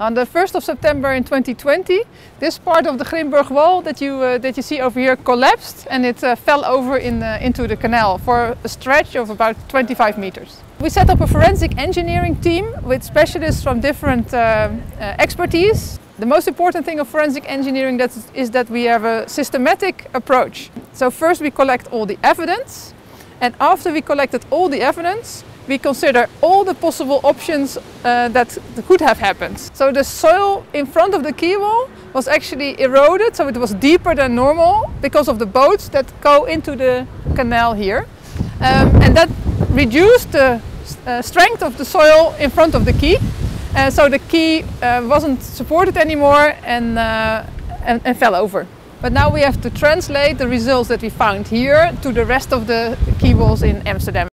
On the 1st of September in 2020, this part of the Grimburgwal that you, uh, that you see over here collapsed and it uh, fell over in, uh, into the canal for a stretch of about 25 meters. We set up a forensic engineering team with specialists from different uh, uh, expertise. The most important thing of forensic engineering that is that we have a systematic approach. So first we collect all the evidence and after we collected all the evidence we consider all the possible options uh, that could have happened. So the soil in front of the quay wall was actually eroded, so it was deeper than normal because of the boats that go into the canal here. Um, and that reduced the uh, strength of the soil in front of the quay. Uh, so the quay uh, wasn't supported anymore and, uh, and, and fell over. But now we have to translate the results that we found here to the rest of the quay walls in Amsterdam.